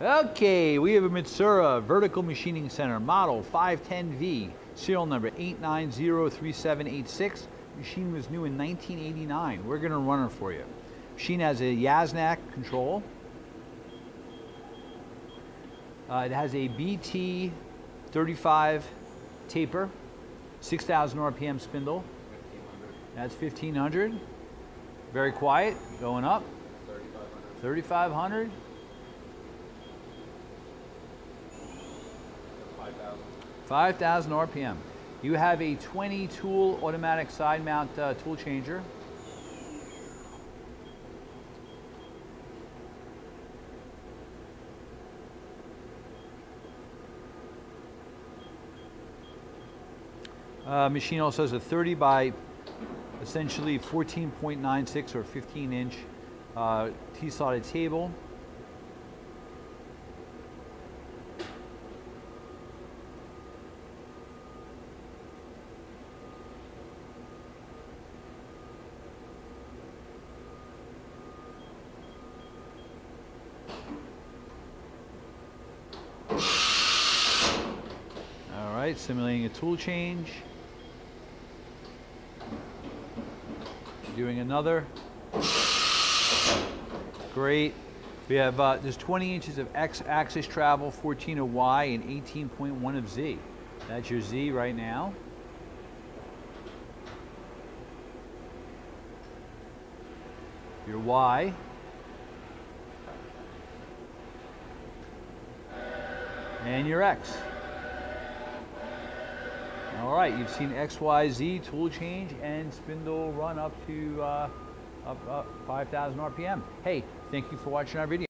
Okay, we have a Matsuura Vertical Machining Center, model 510V, serial number 8903786. Machine was new in 1989. We're gonna run her for you. Machine has a Yasnac control. Uh, it has a BT 35 taper, 6,000 RPM spindle. That's 1500. Very quiet, going up. 3,500. 5,000 RPM. You have a 20 tool automatic side mount uh, tool changer. Uh, machine also has a 30 by essentially 14.96 or 15 inch uh, T-slotted table. All right, simulating a tool change. Doing another. Great. We have, uh, there's 20 inches of X axis travel, 14 of Y, and 18.1 of Z. That's your Z right now. Your Y. And your X. All right, you've seen XYZ tool change and spindle run up to uh, up, up 5,000 RPM. Hey, thank you for watching our video.